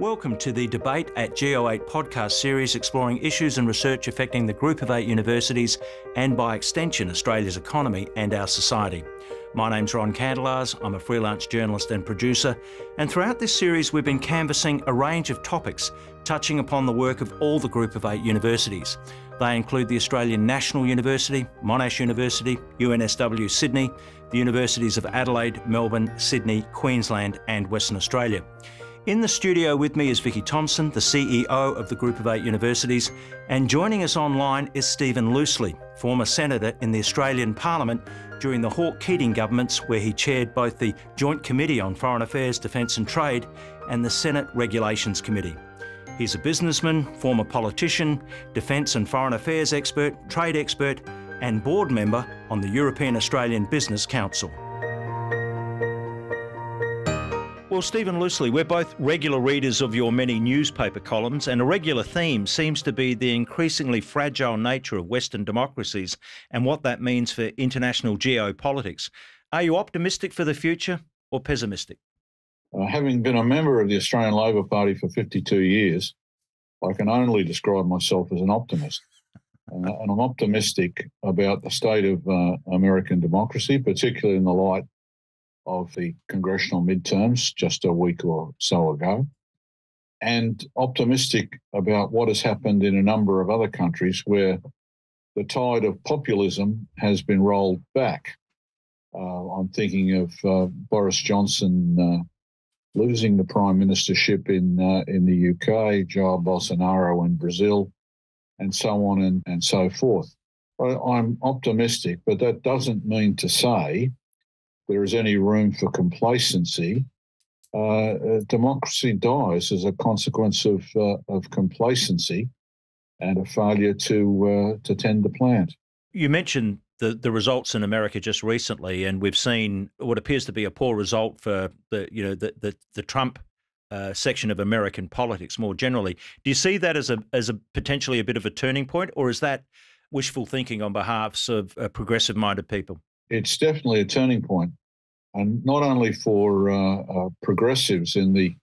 Welcome to the Debate at Go8 podcast series exploring issues and research affecting the Group of Eight universities and, by extension, Australia's economy and our society. My name's Ron Kandelaars, I'm a freelance journalist and producer, and throughout this series we've been canvassing a range of topics touching upon the work of all the Group of Eight universities. They include the Australian National University, Monash University, UNSW Sydney, the universities of Adelaide, Melbourne, Sydney, Queensland, and Western Australia. In the studio with me is Vicky Thomson, the CEO of the Group of Eight Universities, and joining us online is Stephen Loosley, former Senator in the Australian Parliament during the Hawke Keating governments, where he chaired both the Joint Committee on Foreign Affairs, Defence and Trade and the Senate Regulations Committee. He's a businessman, former politician, defence and foreign affairs expert, trade expert, and board member on the European Australian Business Council. Well, Stephen Loosley, we're both regular readers of your many newspaper columns, and a regular theme seems to be the increasingly fragile nature of Western democracies and what that means for international geopolitics. Are you optimistic for the future or pessimistic? Uh, having been a member of the Australian Labor Party for 52 years, I can only describe myself as an optimist. Uh, and I'm optimistic about the state of uh, American democracy, particularly in the light of the congressional midterms just a week or so ago, and optimistic about what has happened in a number of other countries where the tide of populism has been rolled back. Uh, I'm thinking of uh, Boris Johnson uh, losing the prime ministership in uh, in the UK, Jair Bolsonaro in Brazil, and so on and, and so forth. I, I'm optimistic, but that doesn't mean to say there is any room for complacency, uh, uh, democracy dies as a consequence of uh, of complacency and a failure to uh, to tend the plant. You mentioned the, the results in America just recently, and we've seen what appears to be a poor result for the you know the the, the Trump uh, section of American politics more generally. Do you see that as a as a potentially a bit of a turning point, or is that wishful thinking on behalf of uh, progressive minded people? It's definitely a turning point and not only for uh, uh, progressives in the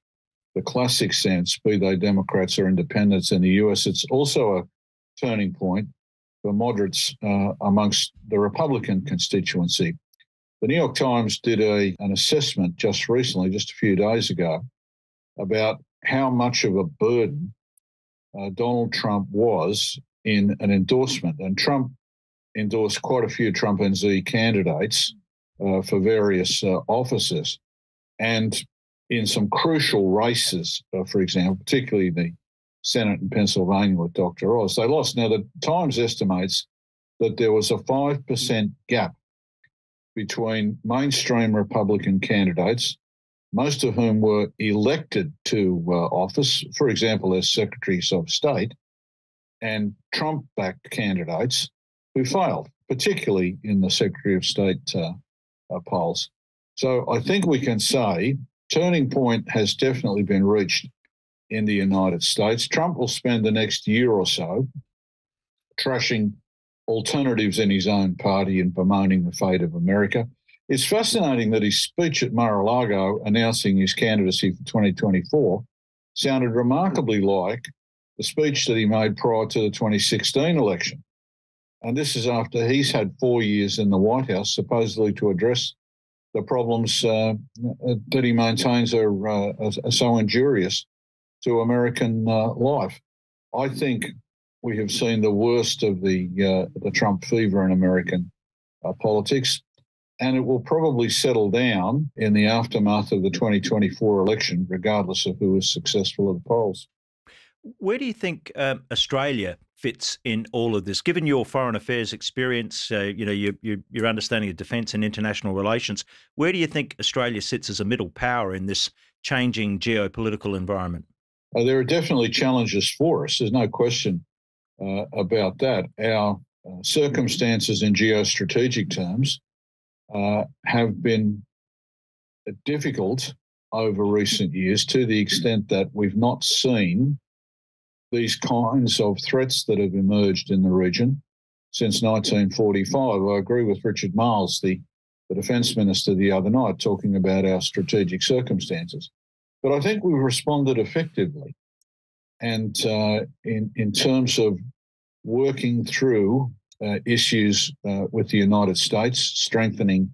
the classic sense, be they Democrats or independents in the US, it's also a turning point for moderates uh, amongst the Republican constituency. The New York Times did a, an assessment just recently, just a few days ago, about how much of a burden uh, Donald Trump was in an endorsement. And Trump endorsed quite a few Trump NZ candidates uh, for various uh, offices. And in some crucial races, uh, for example, particularly the Senate in Pennsylvania with Dr. Oz, they lost. Now, the Times estimates that there was a 5% gap between mainstream Republican candidates, most of whom were elected to uh, office, for example, as secretaries of state, and Trump backed candidates who failed, particularly in the Secretary of State uh, uh, polls. So I think we can say turning point has definitely been reached in the United States. Trump will spend the next year or so trashing alternatives in his own party and bemoaning the fate of America. It's fascinating that his speech at Mar a Lago announcing his candidacy for 2024 sounded remarkably like the speech that he made prior to the 2016 election. And this is after he's had four years in the White House, supposedly to address the problems uh, that he maintains are, uh, are, so injurious to American uh, life. I think we have seen the worst of the uh, the Trump fever in American uh, politics, and it will probably settle down in the aftermath of the 2024 election, regardless of who is successful at the polls. Where do you think um, Australia fits in all of this? Given your foreign affairs experience, uh, you know your, your, your understanding of defence and international relations, where do you think Australia sits as a middle power in this changing geopolitical environment? Uh, there are definitely challenges for us. There's no question uh, about that. Our uh, circumstances in geostrategic terms uh, have been difficult over recent years to the extent that we've not seen these kinds of threats that have emerged in the region since 1945. I agree with Richard Marles, the, the defence minister, the other night, talking about our strategic circumstances. But I think we've responded effectively. And uh, in, in terms of working through uh, issues uh, with the United States, strengthening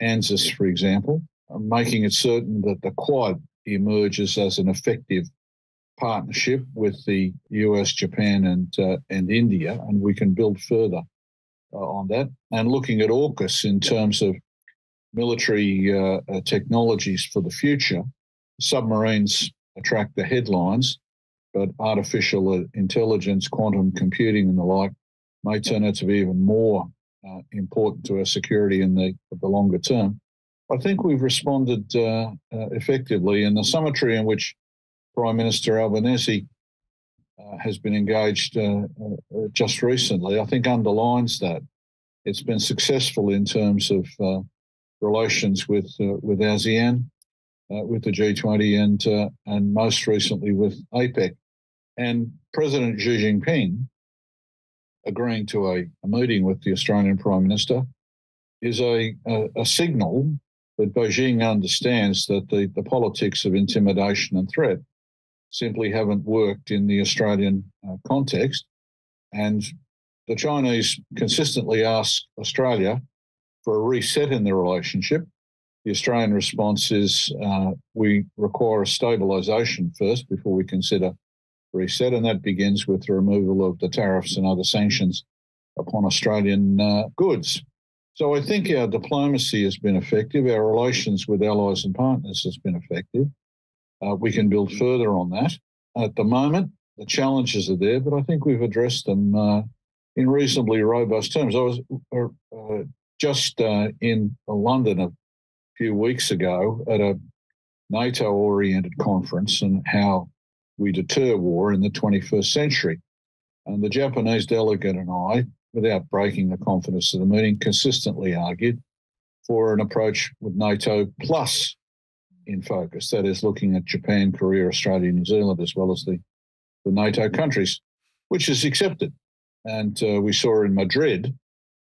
ANZUS, for example, uh, making it certain that the Quad emerges as an effective partnership with the US, Japan, and uh, and India, and we can build further uh, on that. And looking at AUKUS in terms of military uh, technologies for the future, submarines attract the headlines, but artificial intelligence, quantum computing, and the like may turn out to be even more uh, important to our security in the, the longer term. I think we've responded uh, uh, effectively, and the summitry in which Prime Minister Albanese uh, has been engaged uh, uh, just recently, I think underlines that. It's been successful in terms of relations with with ASEAN, with the G20, and and most recently with APEC. And President Xi Jinping agreeing to a, a meeting with the Australian Prime Minister is a, a, a, signal that Beijing understands that the, the politics of intimidation and threat simply haven't worked in the Australian uh, context. And the Chinese consistently ask Australia for a reset in the relationship. The Australian response is uh, we require a stabilisation first before we consider reset, and that begins with the removal of the tariffs and other sanctions upon Australian uh, goods. So I think our diplomacy has been effective. Our relations with allies and partners has been effective. Uh, we can build further on that. At the moment, the challenges are there, but I think we've addressed them uh, in reasonably robust terms. I was uh, uh, just uh, in London a few weeks ago at a NATO-oriented conference, and how we deter war in the 21st century. And the Japanese delegate and I, without breaking the confidence of the meeting, consistently argued for an approach with NATO plus in focus. That is, looking at Japan, Korea, Australia, New Zealand, as well as the, the NATO countries, which is accepted. And uh, we saw in Madrid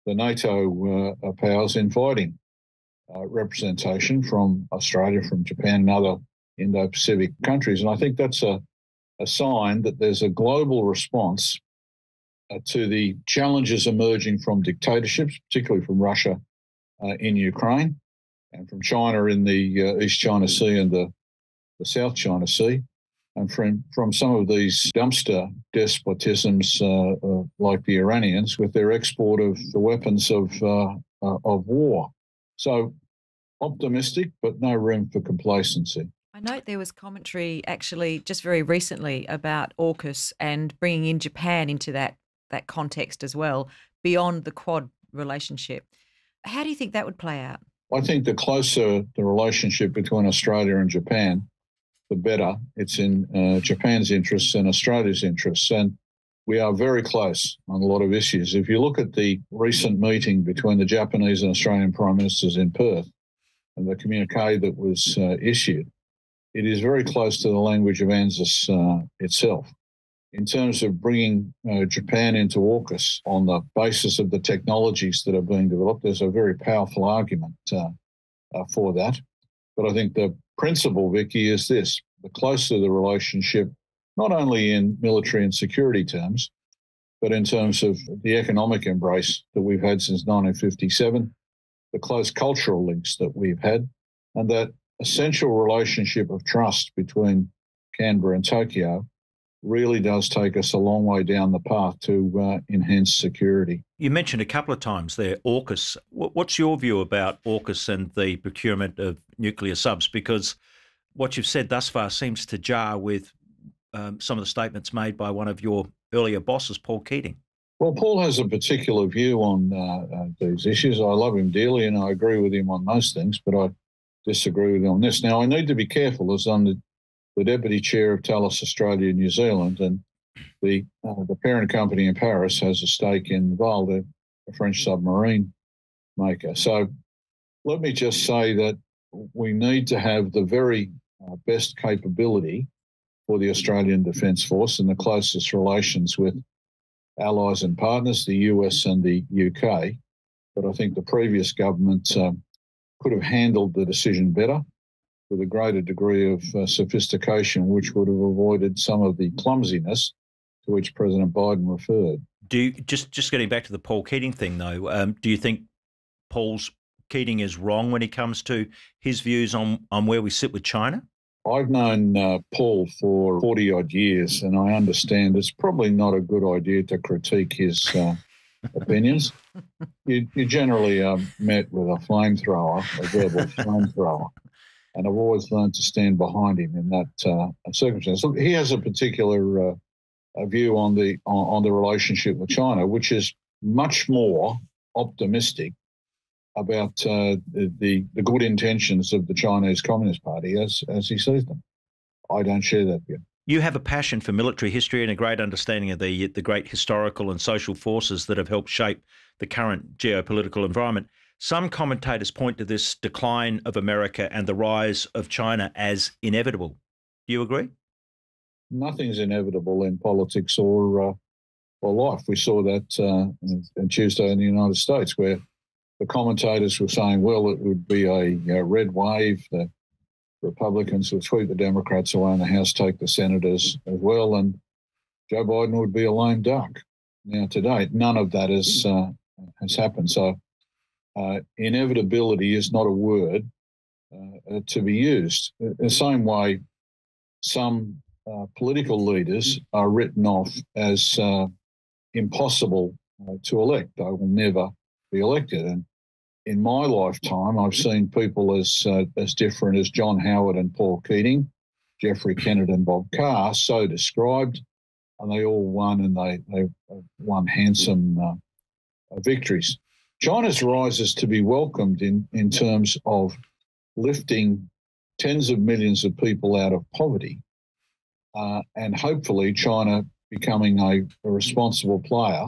the NATO uh, powers inviting uh, representation from Australia, from Japan, and other Indo Pacific countries. And I think that's a, a sign that there's a global response uh, to the challenges emerging from dictatorships, particularly from Russia uh, in Ukraine and from China in the uh, East China Sea and the, the South China Sea. And from, from some of these dumpster despotisms, uh, uh, like the Iranians, with their export of the weapons of uh, of war. So optimistic, but no room for complacency. I note there was commentary actually just very recently about AUKUS and bringing in Japan into that that context as well, beyond the Quad relationship. How do you think that would play out? I think the closer the relationship between Australia and Japan, the better. It's in uh, Japan's interests and Australia's interests. And we are very close on a lot of issues. If you look at the recent meeting between the Japanese and Australian prime ministers in Perth and the communique that was uh, issued, it is very close to the language of ANZUS uh, itself. In terms of bringing uh, Japan into AUKUS on the basis of the technologies that are being developed, there's a very powerful argument uh, uh, for that. But I think the principle, Vicky, is this the closer the relationship, not only in military and security terms, but in terms of the economic embrace that we've had since 1957, the close cultural links that we've had, and that essential relationship of trust between Canberra and Tokyo really does take us a long way down the path to uh, enhance security. You mentioned a couple of times there AUKUS. What's your view about AUKUS and the procurement of nuclear subs? Because what you've said thus far seems to jar with um, some of the statements made by one of your earlier bosses, Paul Keating. Well, Paul has a particular view on uh, uh, these issues. I love him dearly and I agree with him on most things, but I disagree with him on this. Now, I need to be careful as I'm the, deputy chair of Thales Australia New Zealand, and the uh, the parent company in Paris has a stake in Valde, a French submarine maker. So, let me just say that we need to have the very uh, best capability for the Australian Defence Force and the closest relations with allies and partners, the US and the UK. But I think the previous government um, could have handled the decision better. With a greater degree of uh, sophistication, which would have avoided some of the clumsiness to which President Biden referred. Do you, just just getting back to the Paul Keating thing though? Um, do you think Paul's Keating is wrong when it comes to his views on on where we sit with China? I've known uh, Paul for 40 odd years, and I understand it's probably not a good idea to critique his uh, opinions. You, you generally um, met with a flamethrower, a verbal flamethrower, and I've always learned to stand behind him in that uh, circumstance. Look, he has a particular uh, a view on the on, on the relationship with China, which is much more optimistic about uh, the the good intentions of the Chinese Communist Party as as he sees them. I don't share that view. You have a passion for military history and a great understanding of the the great historical and social forces that have helped shape the current geopolitical environment. Some commentators point to this decline of America and the rise of China as inevitable. Do you agree? Nothing's inevitable in politics or uh, or life. We saw that uh, on Tuesday in the United States, where the commentators were saying, well, it would be a, a red wave. The Republicans would sweep the Democrats away in the House, take the senators as well, and Joe Biden would be a lame duck. Now, to date, none of that has uh, has happened. So, uh, inevitability is not a word uh, to be used. The same way, some uh, political leaders are written off as uh, impossible uh, to elect. They will never be elected, and in my lifetime, I've seen people as uh, as different as John Howard and Paul Keating, Geoffrey Kennett and Bob Carr, so described, and they all won, and they they won handsome uh, victories. China's rise is to be welcomed in in terms of lifting tens of millions of people out of poverty, uh, and hopefully China becoming a, a, responsible player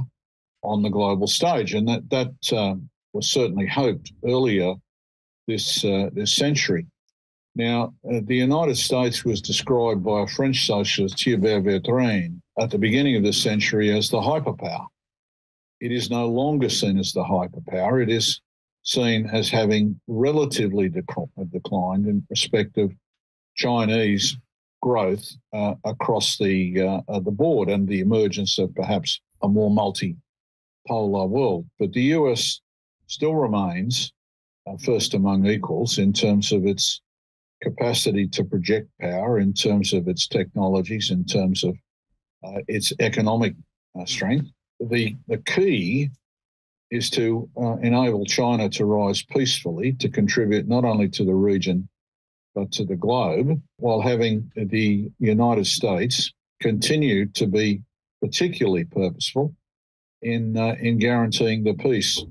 on the global stage, and that that um, was certainly hoped earlier this uh, this century. Now, uh, the United States was described by a French socialist, Hubert Védrine, at the beginning of this century as the hyperpower. It is no longer seen as the hyperpower. It is seen as having relatively dec- declined in respect of Chinese growth uh, across the uh, uh the board and the emergence of perhaps a more multipolar world. But the US still remains uh, first among equals in terms of its capacity to project power, in terms of its technologies, in terms of uh, its economic uh, strength. The, the key is to uh, enable China to rise peacefully, to contribute not only to the region but to the globe, while having the United States continue to be particularly purposeful in uh, in guaranteeing the peace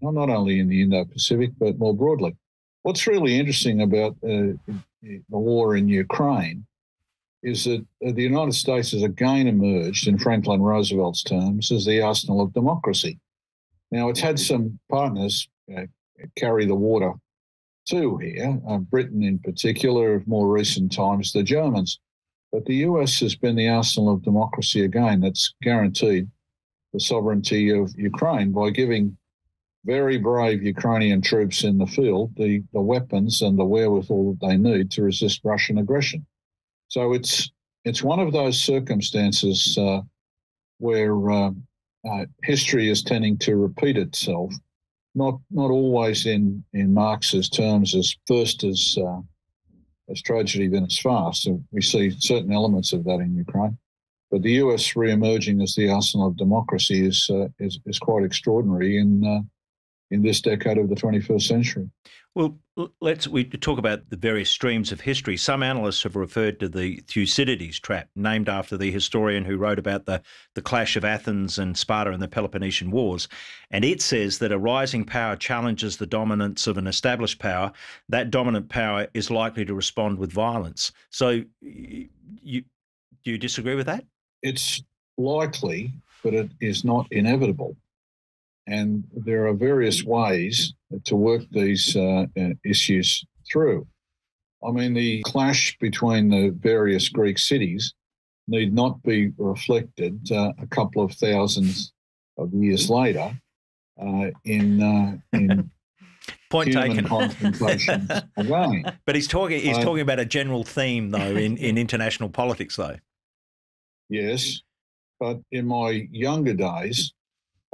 not only in the Indo-Pacific, but more broadly. What's really interesting about uh, the war in Ukraine is that uh, the United States has again emerged, in Franklin Roosevelt's terms, as the arsenal of democracy. Now, it's had some partners uh, carry the water too here, uh, Britain in particular, of more recent times, the Germans. But the US has been the arsenal of democracy again that's guaranteed the sovereignty of Ukraine by giving very brave Ukrainian troops in the field the, the weapons and the wherewithal that they need to resist Russian aggression. So it's it's one of those circumstances uh, where uh, uh, history is tending to repeat itself, not not always in in Marx's terms as first as uh, as tragedy then as fast. We see certain elements of that in Ukraine. But the US re-emerging as the arsenal of democracy is uh, is, is quite extraordinary in in this decade of the 21st century. Well, let's we talk about the various streams of history. Some analysts have referred to the Thucydides trap, named after the historian who wrote about the, the clash of Athens and Sparta in the Peloponnesian Wars. And it says that a rising power challenges the dominance of an established power. That dominant power is likely to respond with violence. So, you do you disagree with that? It's likely, but it is not inevitable. And there are various ways to work these uh, uh, issues through. I mean, the clash between the various Greek cities need not be reflected uh, a couple of thousands of years later uh, in, uh, in Point taken. But he's talking. He's I- talking about a general theme, though, in, in international politics, though. Yes, but in my younger days,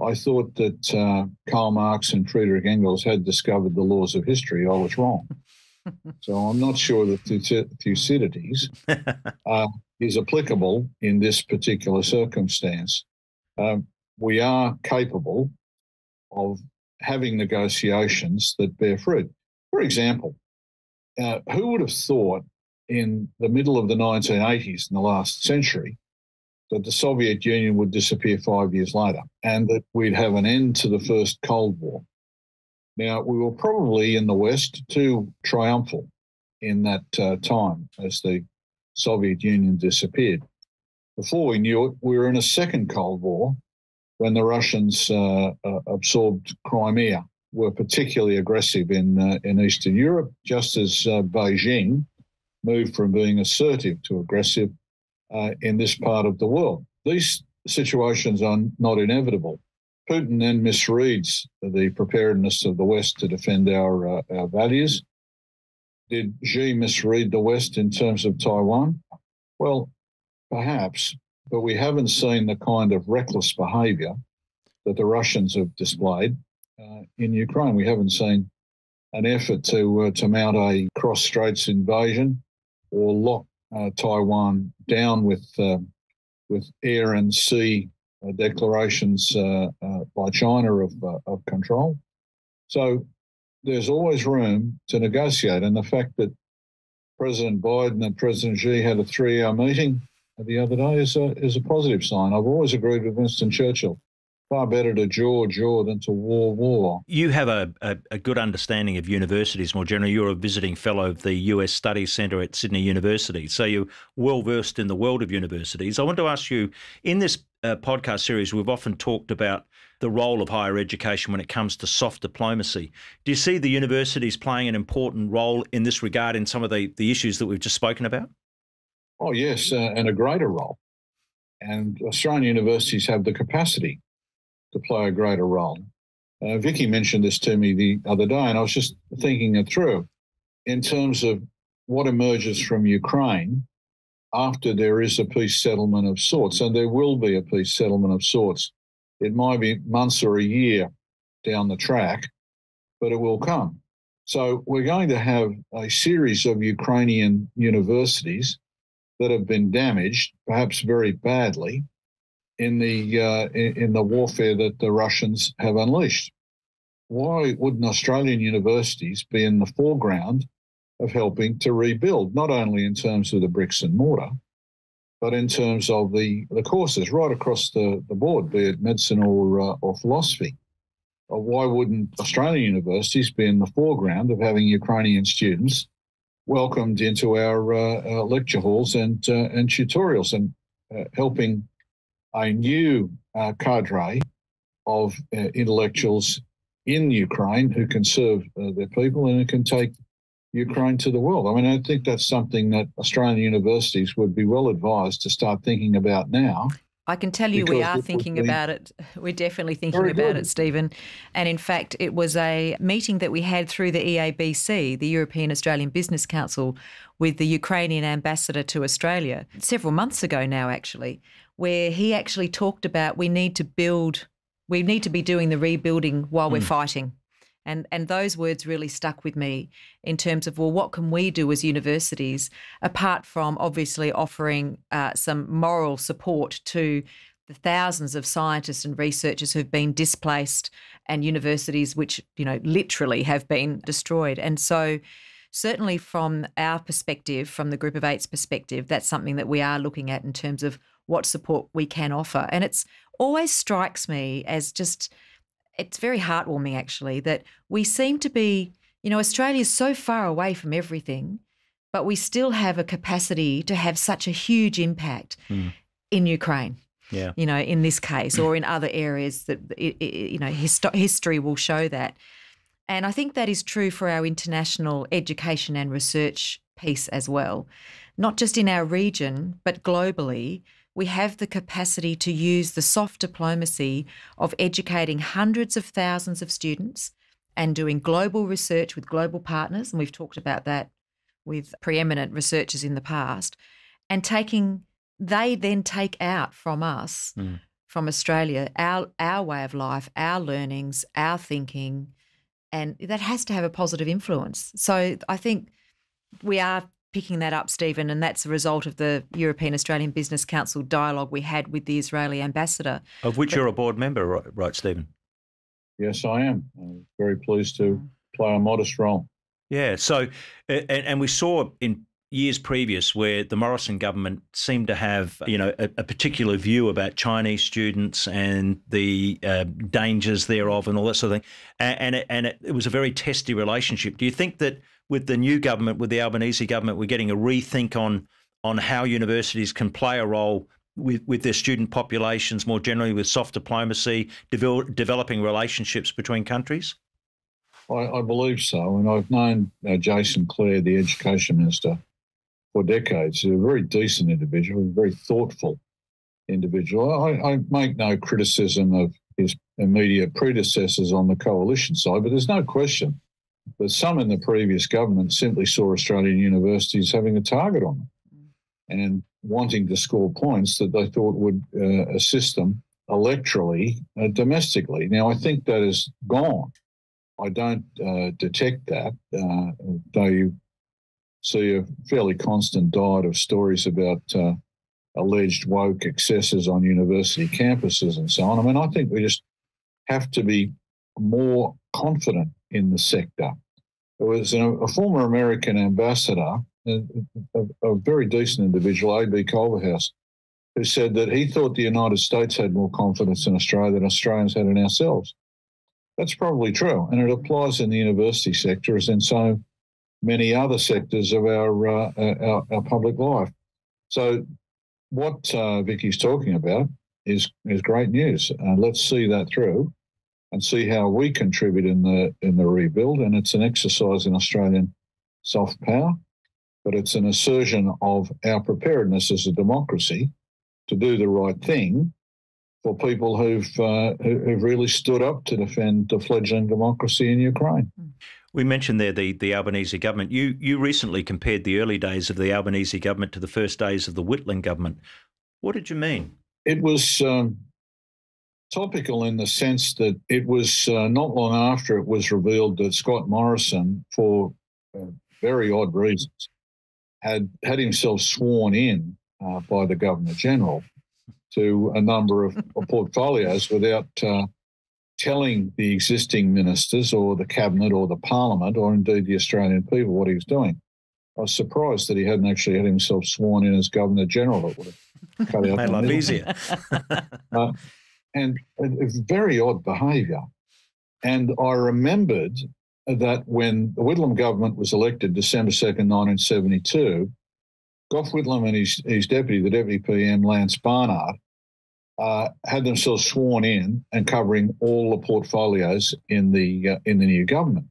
I thought that uh, Karl Marx and Friedrich Engels had discovered the laws of history. I was wrong. so I'm not sure that Thucydides uh, is applicable in this particular circumstance. Um, we are capable of having negotiations that bear fruit. For example, uh, who would have thought in the middle of the 1980s in the last century that the Soviet Union would disappear five years later and that we'd have an end to the first Cold War? Now, we were probably in the West too triumphal in that uh, time as the Soviet Union disappeared. Before we knew it, we were in a second Cold War when the Russians uh, uh, absorbed Crimea, were particularly aggressive in, uh, in Eastern Europe, just as uh, Beijing moved from being assertive to aggressive uh, in this part of the world. These situations are not inevitable. Putin then misreads the preparedness of the West to defend our, uh, our values. Did Xi misread the West in terms of Taiwan? Well, perhaps, but we haven't seen the kind of reckless behavior that the Russians have displayed uh, in Ukraine. We haven't seen an effort to uh, to mount a cross straits invasion or lock uh, Taiwan down with uh, with air and sea uh, declarations uh, by China of of control. So there's always room to negotiate, and the fact that President Biden and President Xi had a three-hour meeting the other day is a is a positive sign. I've always agreed with Winston Churchill. Far better to jaw jaw than to war war. You have a, a, a good understanding of universities more generally. You're a visiting fellow of the US Studies Centre at Sydney University, so you're well versed in the world of universities. I want to ask you in this uh, podcast series, we've often talked about the role of higher education when it comes to soft diplomacy. Do you see the universities playing an important role in this regard in some of the, the issues that we've just spoken about? Oh, yes, uh, and a greater role. And Australian universities have the capacity to play a greater role. Uh, Vicky mentioned this to me the other day, and I was just thinking it through in terms of what emerges from Ukraine after there is a peace settlement of sorts, and there will be a peace settlement of sorts. It might be months or a year down the track, but it will come. So we're going to have a series of Ukrainian universities that have been damaged, perhaps very badly, in the uh, in, the warfare that the Russians have unleashed. Why wouldn't Australian universities be in the foreground of helping to rebuild, not only in terms of the bricks and mortar, but in terms of the, the courses right across the, the board, be it medicine or, uh, or philosophy? Uh, why wouldn't Australian universities be in the foreground of having Ukrainian students welcomed into our, uh, lecture halls and, uh, and tutorials and uh, helping a new uh, cadre of uh, intellectuals in Ukraine who can serve uh, their people and who can take Ukraine to the world. I mean, I think that's something that Australian universities would be well advised to start thinking about now. I can tell you we are thinking about it. We're definitely thinking about it, Stephen. And in fact, it was a meeting that we had through the EABC, the European Australian Business Council, with the Ukrainian ambassador to Australia several months ago now, actually, where he actually talked about we need to build, we need to be doing the rebuilding while we're fighting. And, and those words really stuck with me in terms of, well, what can we do as universities, apart from obviously offering uh, some moral support to the thousands of scientists and researchers who've been displaced and universities which, you know, literally have been destroyed. And so, certainly from our perspective, from the Group of Eight's perspective, that's something that we are looking at in terms of what support we can offer. And it's always strikes me as just, it's very heartwarming actually that we seem to be, you know, Australia is so far away from everything, but we still have a capacity to have such a huge impact hmm. in Ukraine Yeah. you know, in this case or in other areas that it, it, you know histo- history will show that. And I think that is true for our international education and research piece as well, not just in our region but globally. We have the capacity to use the soft diplomacy of educating hundreds of thousands of students and doing global research with global partners. And we've talked about that with preeminent researchers in the past. And taking, they then take out from us, mm. from Australia, our, our way of life, our learnings, our thinking. And that has to have a positive influence. So I think we are picking that up, Stephen, and that's a result of the European Australian Business Council dialogue we had with the Israeli ambassador. Of which but, you're a board member, right, right, Stephen? Yes, I am. I'm very pleased to play a modest role. Yeah. So, and, and we saw in years previous where the Morrison government seemed to have, you know, a, a particular view about Chinese students and the uh, dangers thereof and all that sort of thing. And, and, it, and it, it was a very testy relationship. Do you think that with the new government, with the Albanese government, we're getting a rethink on on how universities can play a role with, with their student populations more generally, with soft diplomacy, devel- developing relationships between countries? I, I, believe so. And I've known uh, Jason Clare, the education minister, for decades. He's a very decent individual, a very thoughtful individual. I, I make no criticism of his immediate predecessors on the coalition side, but there's no question but some in the previous government simply saw Australian universities having a target on them and wanting to score points that they thought would uh, assist them electorally, uh, domestically. Now, I think that is gone. I don't uh, detect that, uh, though you see a fairly constant diet of stories about uh, alleged woke excesses on university campuses and so on. I mean, I think we just have to be more confident in the sector. There was a, former American ambassador, a, a, very decent individual, A.B. Culvahouse, who said that he thought the United States had more confidence in Australia than Australians had in ourselves. That's probably true, and it applies in the university sector as in so many other sectors of our uh, our, our, public life. So, what uh, Vicky's talking about is is great news, and let's see that through and see how we contribute in the in the rebuild. And it's an exercise in Australian soft power, but it's an assertion of our preparedness as a democracy to do the right thing for people who've uh, who've really stood up to defend the fledgling democracy in Ukraine. We mentioned there the, the Albanese government. You you recently compared the early days of the Albanese government to the first days of the Whitlam government. What did you mean? It was um, topical in the sense that it was uh, not long after it was revealed that Scott Morrison, for uh, very odd reasons, had had himself sworn in uh, by the Governor General to a number of, portfolios without uh, telling the existing ministers or the cabinet or the parliament or indeed the Australian people what he was doing. I was surprised that he hadn't actually had himself sworn in as Governor General. It would have cut out made life easier. and it's very odd behaviour. And I remembered that when the Whitlam government was elected December 2nd, 1972, Gough Whitlam and his, his deputy, the deputy PM, Lance Barnard, uh, had themselves sworn in and covering all the portfolios in the uh, in the new government.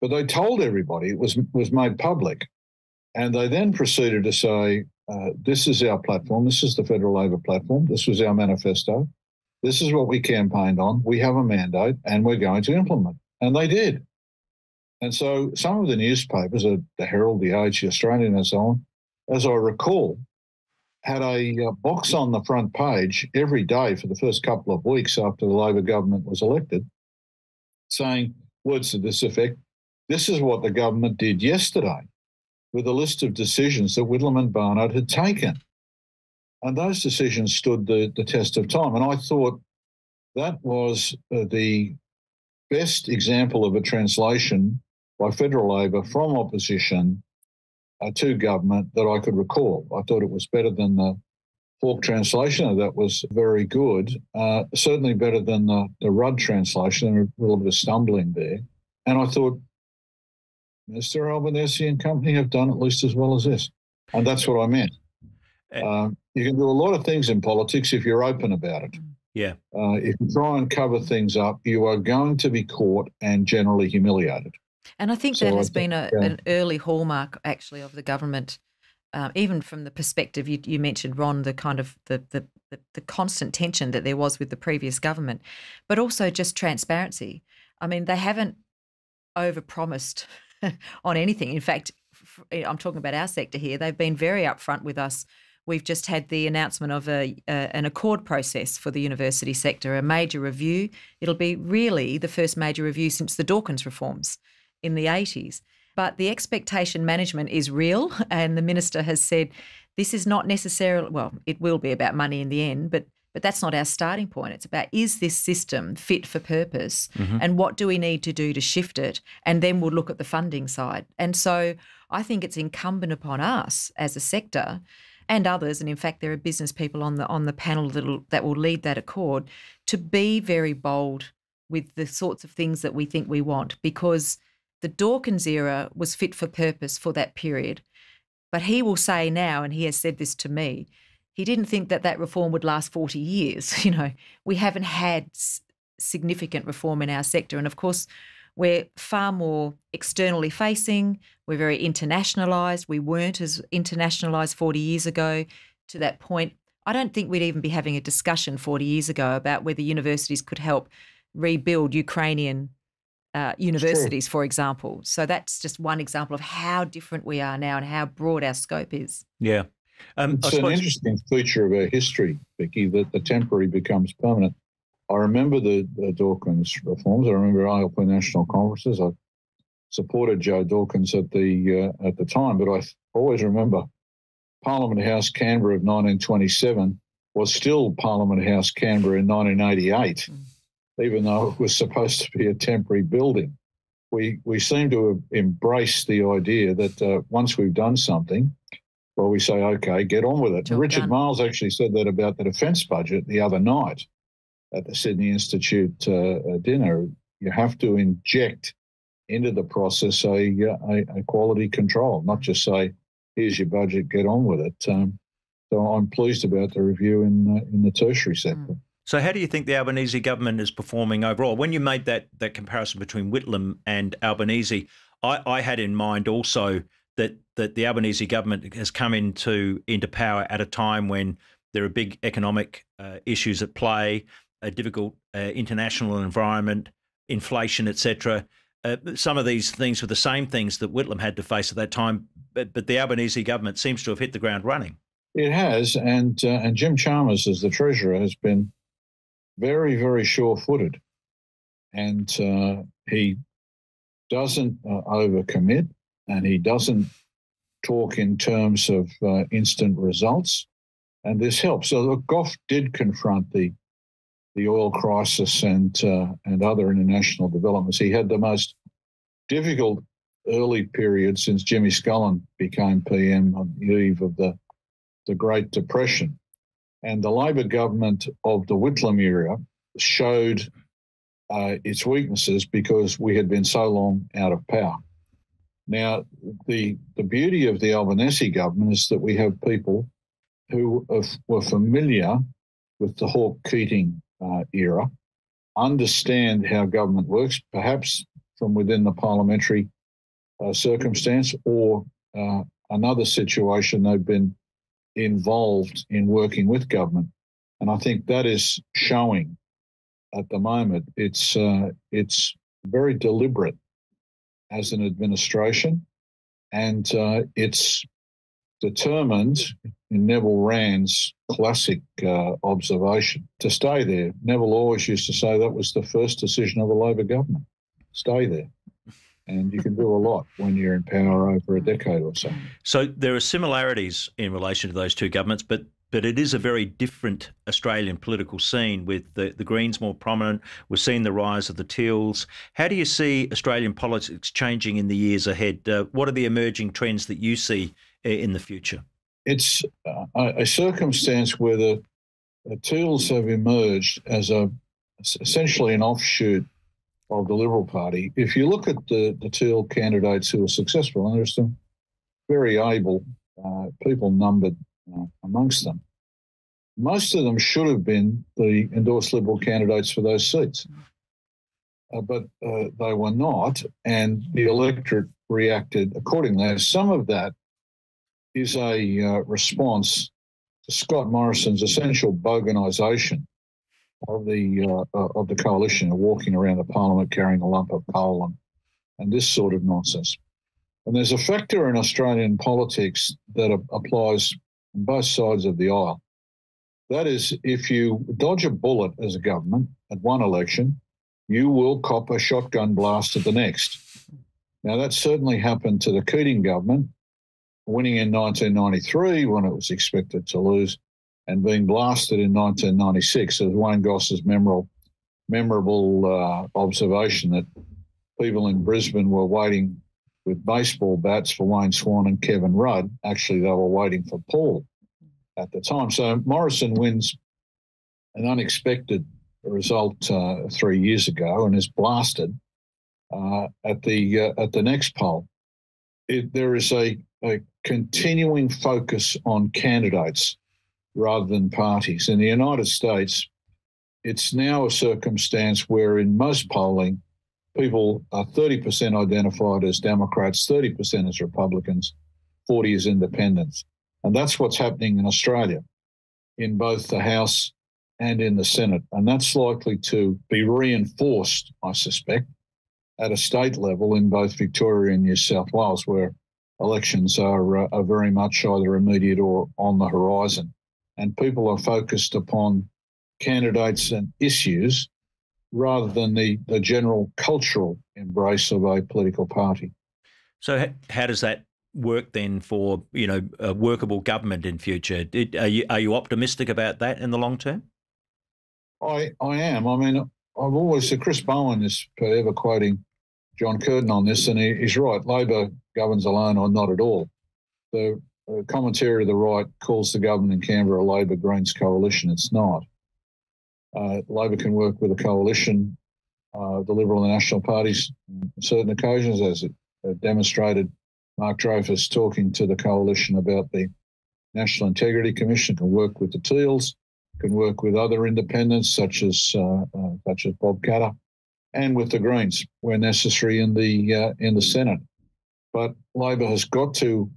But they told everybody it was was made public, and they then proceeded to say, uh, "This is our platform. This is the Federal Labor platform. This was our manifesto. This is what we campaigned on. We have a mandate and we're going to implement. And they did. And so some of the newspapers, the Herald, the Age, the Australian, and so on, as I recall, had a uh, box on the front page every day for the first couple of weeks after the Labor government was elected, saying words to this effect this is what the government did yesterday with a list of decisions that Whitlam and Barnard had taken. And those decisions stood the, the test of time. And I thought that was uh, the best example of a translation by federal Labor from opposition uh, to government that I could recall. I thought it was better than the Hawke translation that was very good. Uh, certainly better than the, the Rudd translation. A little bit of stumbling there. And I thought, Mr. Albanese and company have done at least as well as this. And that's what I meant. Um, you can do a lot of things in politics if you're open about it. Yeah. Uh, if you try and cover things up, you are going to be caught and generally humiliated. And I think so that has been a, yeah. an early hallmark, actually, of the government. Uh, even from the perspective you, you, mentioned, Ron, the kind of the, the, the the constant tension that there was with the previous government, but also just transparency. I mean, they haven't overpromised on anything. In fact, I'm talking about our sector here. They've been very upfront with us. We've just had the announcement of a, an accord process for the university sector, a major review. It'll be really the first major review since the Dawkins reforms in the 80s. But the expectation management is real, and the minister has said this is not necessarily well, it will be about money in the end, but but that's not our starting point. It's about is this system fit for purpose mm-hmm. and what do we need to do to shift it? And then we'll look at the funding side. And so I think it's incumbent upon us as a sector and others, and in fact there are business people on the on the panel that that will lead that accord, to be very bold with the sorts of things that we think we want because the Dawkins era was fit for purpose for that period. But he will say now, and he has said this to me, he didn't think that that reform would last 40 years. You know, we haven't had significant reform in our sector. And of course, we're far more externally facing. We're very internationalised. We weren't as internationalised 40 years ago to that point. I don't think we'd even be having a discussion 40 years ago about whether universities could help rebuild Ukrainian uh, universities, for example. So that's just one example of how different we are now and how broad our scope is. Yeah. Um, it's an interesting feature of our history, Vicky, that the temporary becomes permanent. I remember the, the Dawkins reforms. I remember ALP national conferences. I supported Joe Dawkins at the uh, at the time, but I always remember Parliament House Canberra of 1927 was still Parliament House Canberra in 1988, mm. even though it was supposed to be a temporary building. We we seem to have embraced the idea that uh, once we've done something, well, we say, okay, get on with it. Richard done. Marles actually said that about the defence budget the other night at the Sydney Institute uh, uh, dinner. You have to inject into the process a, a, a, quality control, not just say, here's your budget, get on with it. Um, so I'm pleased about the review in, uh, in the tertiary sector. Mm. So, how do you think the Albanese government is performing overall? When you made that that comparison between Whitlam and Albanese, I, I had in mind also that that the Albanese government has come into into power at a time when there are big economic uh, issues at play, a difficult uh, international environment, inflation, etc. Uh, some of these things were the same things that Whitlam had to face at that time, but, but the Albanese government seems to have hit the ground running. It has, and uh, and Jim Chalmers, as the treasurer, has been very, very sure-footed, and uh, he doesn't uh, overcommit and he doesn't talk in terms of uh, instant results, and this helps. So look, Gough did confront the the oil crisis and uh, and other international developments. He had the most difficult early period since Jimmy Scullin became PM on the eve of the the Great Depression, and the Labor government of the Whitlam era showed uh, its weaknesses because we had been so long out of power. Now, the, the beauty of the Albanese government is that we have people who are, were familiar with the Hawke Keating uh, era, understand how government works, perhaps from within the parliamentary uh, circumstance or uh, another situation they've been involved in working with government. And I think that is showing at the moment. It's uh, it's very deliberate as an administration, and uh, it's determined in Neville Wran's classic uh, observation to stay there. Neville always used to say that was the first decision of a Labor government stay there. And you can do a lot when you're in power over a decade or so. So there are similarities in relation to those two governments, but but it is a very different Australian political scene with the, the Greens more prominent. We're seeing the rise of the Teals. How do you see Australian politics changing in the years ahead? Uh, what are the emerging trends that you see in the future? It's uh, a circumstance where the, the Teals have emerged as a essentially an offshoot of the Liberal Party. If you look at the, the Teal candidates who are successful, and there's some very able uh, people numbered uh, amongst them. Most of them should have been the endorsed Liberal candidates for those seats, uh, but uh, they were not, and the electorate reacted accordingly. Some of that is a uh, response to Scott Morrison's essential boganisation of the uh, uh, of the coalition, walking around the parliament carrying a lump of coal and and this sort of nonsense. And there's a factor in Australian politics that applies on both sides of the aisle. That is, if you dodge a bullet as a government at one election, you will cop a shotgun blast at the next. Now, that certainly happened to the Keating government, winning in 1993 when it was expected to lose, and being blasted in 1996, as Wayne Goss's memorable, memorable uh, observation that people in Brisbane were waiting with baseball bats for Wayne Swan and Kevin Rudd. Actually, they were waiting for Paul at the time. So Morrison wins an unexpected result uh, three years ago and is blasted uh, at the uh, at the next poll. It, there is a, a continuing focus on candidates rather than parties. In the United States, it's now a circumstance where in most polling, people are 30% identified as Democrats, 30% as Republicans, 40 as independents. And that's what's happening in Australia in both the House and in the Senate. And that's likely to be reinforced, I suspect, at a state level in both Victoria and New South Wales, where elections are, uh, are very much either immediate or on the horizon. And people are focused upon candidates and issues rather than the, the general cultural embrace of a political party. So, how does that work then for you know a workable government in future? Are you are you optimistic about that in the long term? I I am. I mean, I've always said Chris Bowen is forever quoting John Curtin on this, and he, he's right. Labor governs alone or not at all. The commentary of the right calls the government in Canberra a Labor Greens coalition. It's not. Uh, Labor can work with a coalition, uh, the Liberal and the National parties, on certain occasions, as it demonstrated Mark Dreyfus talking to the coalition about the National Integrity Commission, can work with the Teals, can work with other independents such as uh, uh, such as Bob Katter, and with the Greens where necessary in the uh, in the Senate. But Labor has got to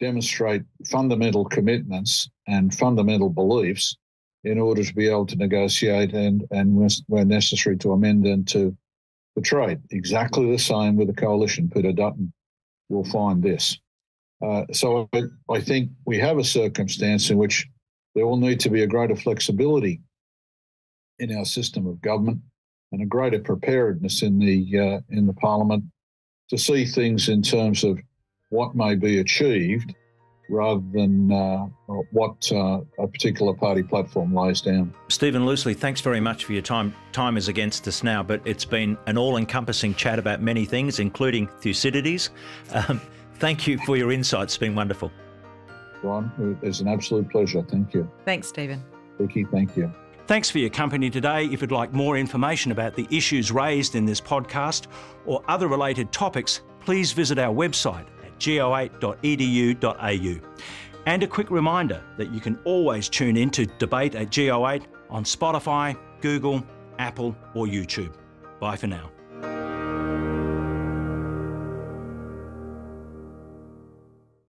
demonstrate fundamental commitments and fundamental beliefs in order to be able to negotiate and and where necessary to amend and to the trade. Exactly the same with the coalition. Peter Dutton will find this. Uh, so I, I think we have a circumstance in which there will need to be a greater flexibility in our system of government and a greater preparedness in the uh, in the parliament to see things in terms of what may be achieved rather than uh, what uh, a particular party platform lays down. Stephen Loosley, thanks very much for your time. Time is against us now, but it's been an all-encompassing chat about many things, including Thucydides. Um, thank you for your insights. It's been wonderful. Ron, it's an absolute pleasure. Thank you. Thanks, Stephen. Vicky, thank you. Thanks for your company today. If you'd like more information about the issues raised in this podcast or other related topics, please visit our website at go8.edu.au. And a quick reminder that you can always tune in to Debate at Go8 on Spotify, Google, Apple, or YouTube. Bye for now.